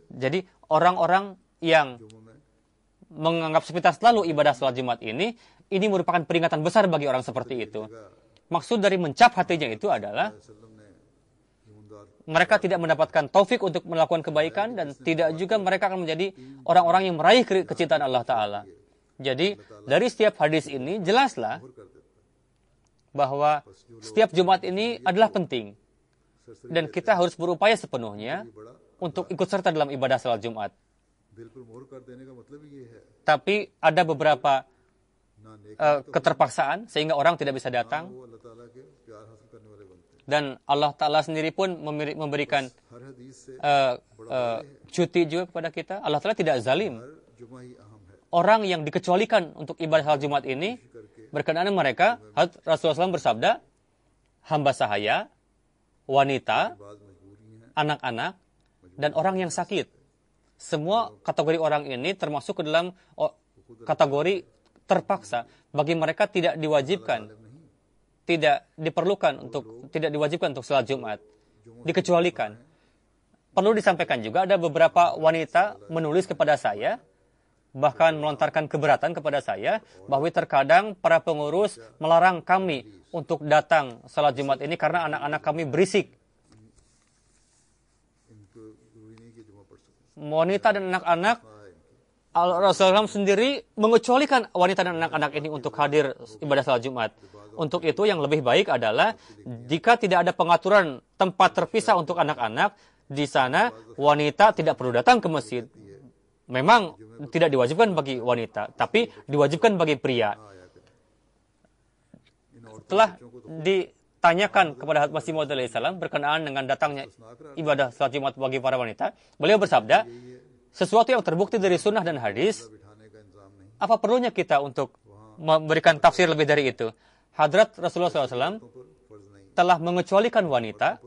Jadi orang-orang yang menganggap sepintas lalu ibadah sholat Jumat ini, ini merupakan peringatan besar bagi orang seperti itu. Maksud dari mencap hatinya itu adalah mereka tidak mendapatkan taufik untuk melakukan kebaikan dan tidak juga mereka akan menjadi orang-orang yang meraih kecintaan Allah Ta'ala. Jadi dari setiap hadis ini jelaslah bahwa setiap Jumat ini adalah penting. Dan kita harus berupaya sepenuhnya untuk ikut serta dalam ibadah salat Jumat. Tapi ada beberapa uh, keterpaksaan sehingga orang tidak bisa datang. Dan Allah Ta'ala sendiri pun memberikan uh, uh, cuti juga kepada kita. Allah Ta'ala tidak zalim. Orang yang dikecualikan untuk ibadah salat Jumat ini berkenaan mereka, Rasulullah SAW bersabda, hamba sahaya, wanita, anak-anak, dan orang yang sakit. Semua kategori orang ini termasuk ke dalam kategori terpaksa. Bagi mereka tidak diwajibkan, tidak diperlukan untuk, tidak diwajibkan untuk sholat Jumat. Dikecualikan. Perlu disampaikan juga ada beberapa wanita menulis kepada saya, bahkan melontarkan keberatan kepada saya bahwa terkadang para pengurus melarang kami untuk datang salat Jumat ini karena anak-anak kami berisik. Wanita dan anak-anak Rasulullah sendiri mengecualikan wanita dan anak-anak ini untuk hadir ibadah salat Jumat. Untuk itu yang lebih baik adalah jika tidak ada pengaturan tempat terpisah untuk anak-anak, di sana wanita tidak perlu datang ke masjid. Memang tidak diwajibkan bagi wanita, tapi diwajibkan bagi pria. Telah tanyakan kepada Hazrat Masih Maud alaihissalam berkenaan dengan datangnya ibadah salat Jumat bagi para wanita, beliau bersabda, sesuatu yang terbukti dari sunnah dan hadis, apa perlunya kita untuk memberikan tafsir lebih dari itu? Hadrat Rasulullah SAW telah mengecualikan wanita,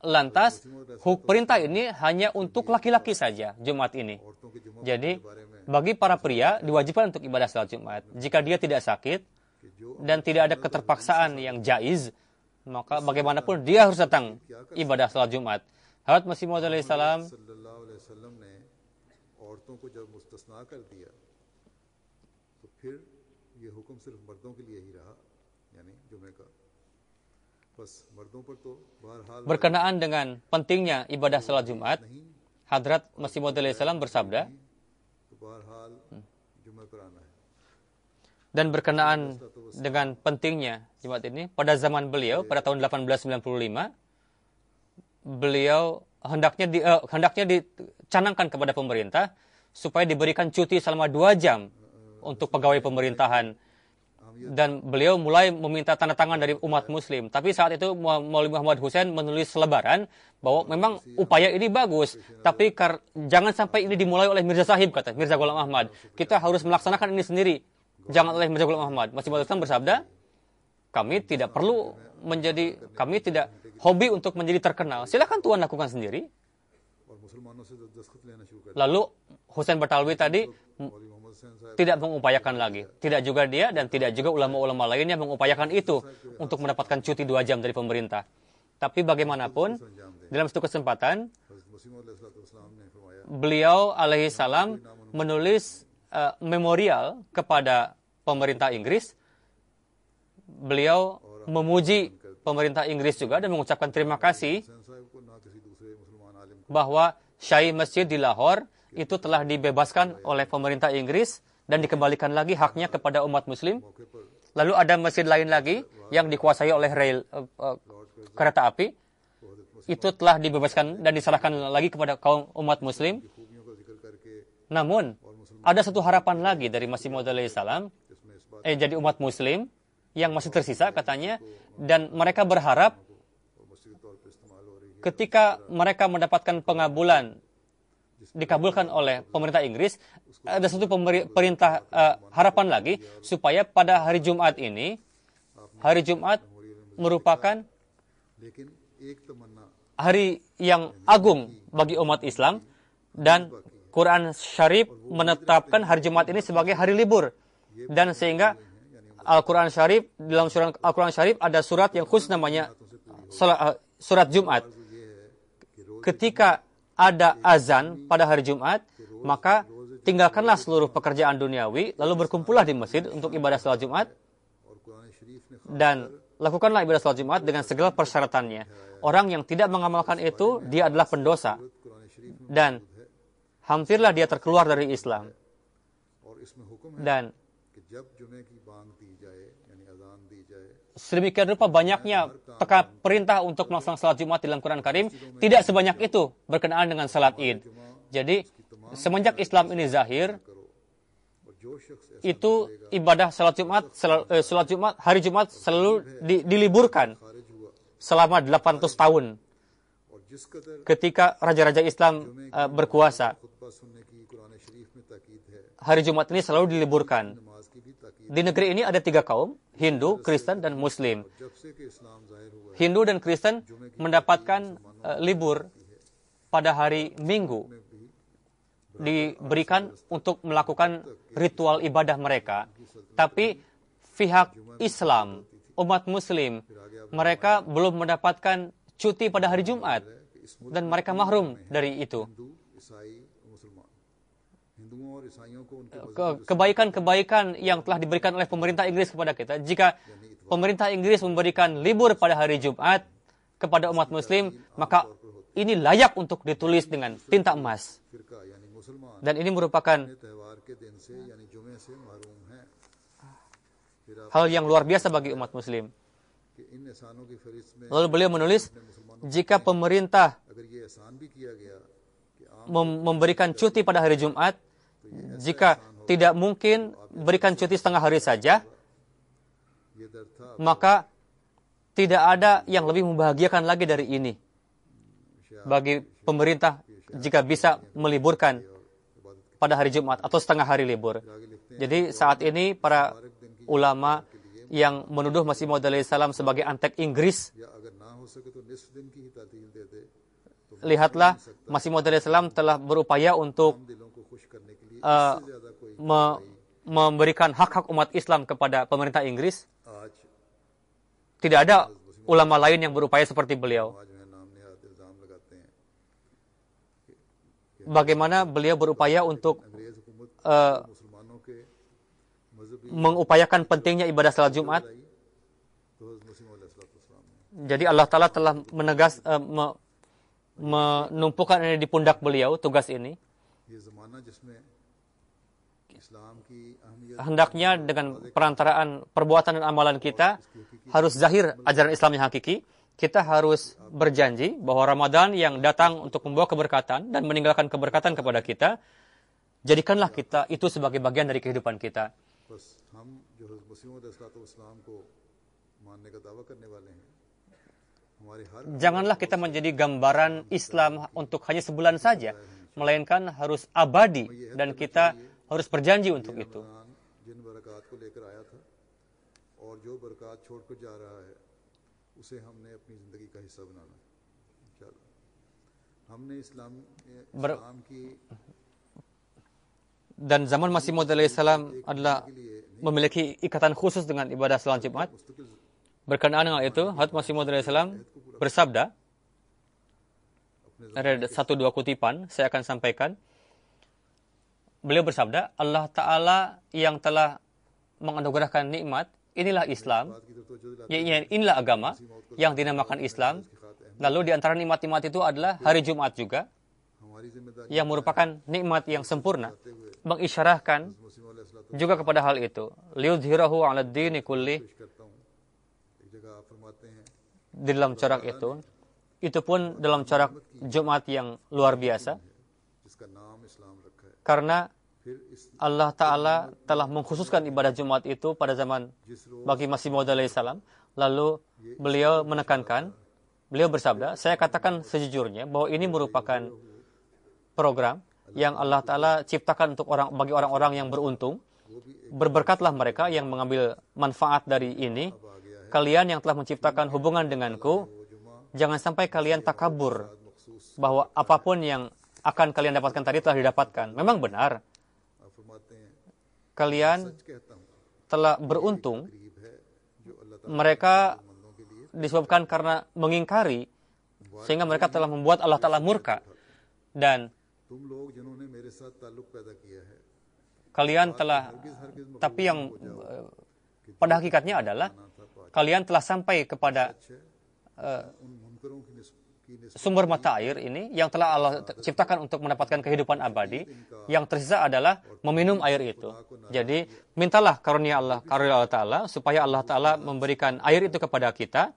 lantas hukum perintah ini hanya untuk laki-laki saja Jumat ini. Jadi bagi para pria diwajibkan untuk ibadah salat Jumat. Jika dia tidak sakit, dan tidak ada keterpaksaan yang jaiz, maka bagaimanapun dia harus datang ibadah salat Jumat. Hazrat Masih Maud salam Berkenaan dengan pentingnya ibadah salat Jumat, Hadrat Masih Maud salam bersabda, dan berkenaan dengan pentingnya Jumat ini. Pada zaman beliau pada tahun 1895 beliau hendaknya di, eh, hendaknya dicanangkan kepada pemerintah supaya diberikan cuti selama dua jam untuk pegawai pemerintahan. Dan beliau mulai meminta tanda tangan dari umat muslim. Tapi saat itu Maulwi Muhammad Hussein menulis selebaran bahwa memang upaya ini bagus. Tapi jangan sampai ini dimulai oleh Mirza Sahib kata Mirza Ghulam Ahmad. Kita harus melaksanakan ini sendiri Jangan oleh Mazhabul Muhammad. Masih Islam bersabda, kami tidak perlu menjadi, kami tidak hobi untuk menjadi terkenal. Silahkan Tuhan lakukan sendiri. Lalu Husain Batalwi tadi tidak mengupayakan lagi. Tidak juga dia dan tidak juga ulama-ulama lainnya mengupayakan itu untuk mendapatkan cuti dua jam dari pemerintah. Tapi bagaimanapun, dalam satu kesempatan, beliau alaihi salam menulis uh, memorial kepada pemerintah Inggris, beliau memuji pemerintah Inggris juga dan mengucapkan terima kasih bahwa Syai Masjid di Lahore itu telah dibebaskan oleh pemerintah Inggris dan dikembalikan lagi haknya kepada umat muslim. Lalu ada masjid lain lagi yang dikuasai oleh rel uh, eh, uh, eh, kereta api itu telah dibebaskan dan diserahkan lagi kepada kaum umat muslim. Namun ada satu harapan lagi dari Masjid Maud salam eh, jadi umat muslim yang masih tersisa katanya. Dan mereka berharap ketika mereka mendapatkan pengabulan dikabulkan oleh pemerintah Inggris ada satu perintah uh, harapan lagi supaya pada hari Jumat ini hari Jumat merupakan hari yang agung bagi umat Islam dan Quran Syarif menetapkan hari Jumat ini sebagai hari libur. Dan sehingga Al-Quran Syarif, dalam surat Al-Quran Syarif ada surat yang khusus namanya eh, surat Jumat. Ketika ada azan pada hari Jumat, maka tinggalkanlah seluruh pekerjaan duniawi, lalu berkumpullah di masjid untuk ibadah salat Jumat, dan lakukanlah ibadah salat Jumat dengan segala persyaratannya. Orang yang tidak mengamalkan itu, dia adalah pendosa. Dan hampirlah dia terkeluar dari Islam. Dan Sedemikian rupa banyaknya teka perintah untuk melaksanakan salat Jumat dalam Quran Karim tidak sebanyak itu berkenaan dengan salat Id. Jadi semenjak Islam ini zahir itu ibadah salat Jumat eh, salat Jumat hari Jumat selalu diliburkan selama 800 tahun ketika raja-raja Islam eh, berkuasa. Hari Jumat ini selalu diliburkan di negeri ini ada tiga kaum, Hindu, Kristen, dan Muslim. Hindu dan Kristen mendapatkan uh, libur pada hari Minggu, diberikan untuk melakukan ritual ibadah mereka. Tapi pihak Islam, umat Muslim, mereka belum mendapatkan cuti pada hari Jumat, dan mereka mahrum dari itu. Eh, kebaikan-kebaikan yang telah diberikan oleh pemerintah Inggris kepada kita. Jika pemerintah Inggris memberikan libur pada hari Jumat kepada umat muslim, maka ini layak untuk ditulis dengan tinta emas. Dan ini merupakan hal yang luar biasa bagi umat muslim. Lalu beliau menulis, jika pemerintah memberikan cuti pada hari Jumat, jika tidak mungkin berikan cuti setengah hari saja, maka tidak ada yang lebih membahagiakan lagi dari ini. Bagi pemerintah jika bisa meliburkan pada hari Jumat atau setengah hari libur. Jadi saat ini para ulama yang menuduh Masih Maud salam sebagai antek Inggris, lihatlah Masih Maud salam telah berupaya untuk Uh, me memberikan hak-hak umat Islam kepada pemerintah Inggris, tidak ada ulama lain yang berupaya seperti beliau. Bagaimana beliau berupaya untuk uh, mengupayakan pentingnya ibadah salat Jumat? Jadi Allah Taala telah menegas uh, me, menumpukan ini di pundak beliau tugas ini hendaknya dengan perantaraan perbuatan dan amalan kita harus zahir ajaran Islam yang hakiki. Kita harus berjanji bahwa Ramadan yang datang untuk membawa keberkatan dan meninggalkan keberkatan kepada kita, jadikanlah kita itu sebagai bagian dari kehidupan kita. Janganlah kita menjadi gambaran Islam untuk hanya sebulan saja, melainkan harus abadi dan kita harus berjanji untuk itu. Ber dan zaman Masih Maud salam adalah memiliki ikatan khusus dengan ibadah salat Jumat. Berkenaan dengan itu, Hazrat Masih Maud salam bersabda, ada satu dua kutipan saya akan sampaikan. Beliau bersabda, Allah Ta'ala yang telah menganugerahkan nikmat, inilah Islam, yaitu inilah agama yang dinamakan Islam. Lalu di antara nikmat-nikmat itu adalah hari Jumat juga, yang merupakan nikmat yang sempurna, mengisyarahkan juga kepada hal itu. Liudhirahu ala dini kulli. Di dalam corak itu, itu pun dalam corak Jumat yang luar biasa karena Allah Ta'ala telah mengkhususkan ibadah Jumat itu pada zaman bagi Masih Maud salam. Lalu beliau menekankan, beliau bersabda, saya katakan sejujurnya bahwa ini merupakan program yang Allah Ta'ala ciptakan untuk orang bagi orang-orang yang beruntung. Berberkatlah mereka yang mengambil manfaat dari ini. Kalian yang telah menciptakan hubungan denganku, jangan sampai kalian takabur bahwa apa pun yang akan kalian dapatkan tadi telah didapatkan. Memang benar. Kalian telah beruntung. Mereka disebabkan karena mengingkari sehingga mereka telah membuat Allah Ta'ala murka dan kalian telah tapi yang eh, pada hakikatnya adalah kalian telah sampai kepada uh, sumber mata air ini yang telah Allah ciptakan untuk mendapatkan kehidupan abadi, yang tersisa adalah meminum air itu. Jadi, mintalah karunia Allah, karunia Allah Ta'ala, supaya Allah Ta'ala memberikan air itu kepada kita,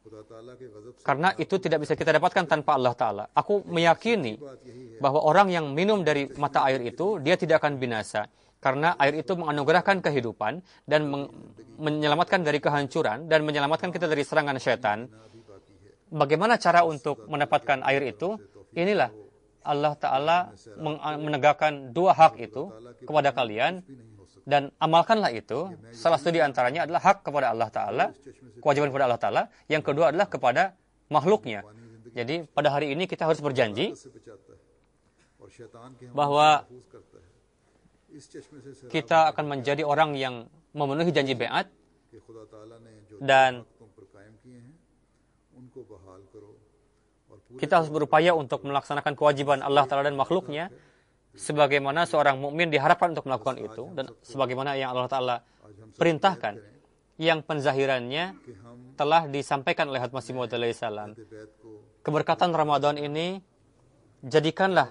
karena itu tidak bisa kita dapatkan tanpa Allah Ta'ala. Aku meyakini bahwa orang yang minum dari mata air itu, dia tidak akan binasa karena air itu menganugerahkan kehidupan dan menyelamatkan dari kehancuran dan menyelamatkan kita dari serangan setan. Bagaimana cara untuk mendapatkan air itu? Inilah Allah Ta'ala menegakkan dua hak itu kepada kalian dan amalkanlah itu. Salah satu di antaranya adalah hak kepada Allah Ta'ala, kewajiban kepada Allah Ta'ala. Yang kedua adalah kepada makhluknya. Jadi pada hari ini kita harus berjanji bahwa kita akan menjadi orang yang memenuhi janji beat dan kita harus berupaya untuk melaksanakan kewajiban Allah Ta'ala dan makhluknya sebagaimana seorang mukmin diharapkan untuk melakukan itu dan sebagaimana yang Allah Ta'ala perintahkan yang penzahirannya कि हम telah disampaikan oleh Hadrat Masih Maud salam. बैत को Keberkatan Ramadan ini jadikanlah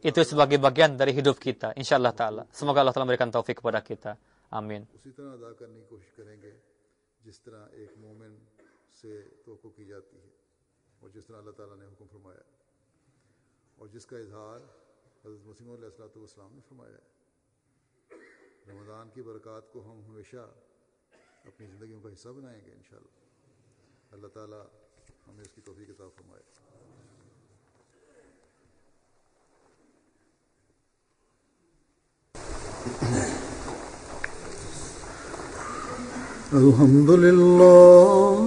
itu sebagai bagian dari hidup kita insya Allah Ta'ala. Semoga Allah Ta'ala memberikan taufik kepada kita. Amin. उसी तरह अदा करने की कोशिश करेंगे जिस तरह एक मोमिन से तो की जाती है اور جس طرح اللہ تعالیٰ نے حکم فرمایا ہے۔ اور جس کا اظہار حضرت مسیم علیہ السلاۃ والسلام نے فرمایا ہے۔ رمضان کی برکات کو ہم ہمیشہ اپنی زندگیوں کا حصہ بنائیں گے انشاءاللہ۔ اللہ تعالیٰ ہمیں اس کی توفیق عطا فرمائے۔ الحمد للہ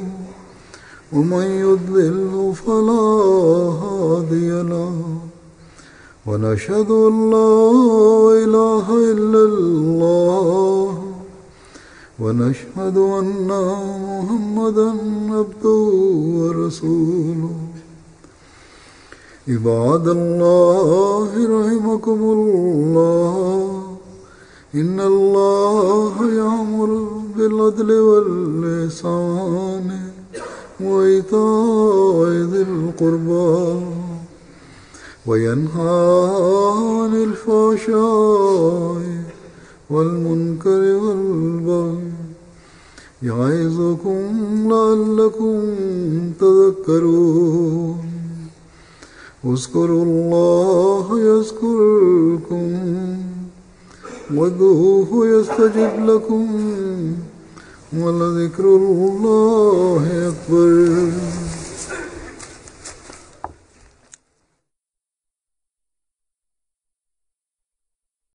ومن يضلل فلا هادي له. ونشهد أن لا إله إلا الله. ونشهد أن محمدا عبده ورسوله. عباد الله رحمكم الله. إن الله يأمر بالعدل واللسان وإيتاء ذي القربى وينهى عن الفحشاء والمنكر والبغي يعظكم لعلكم تذكرون. اذكروا الله يذكركم وادعوه يستجب لكم. ولذكر الله أكبر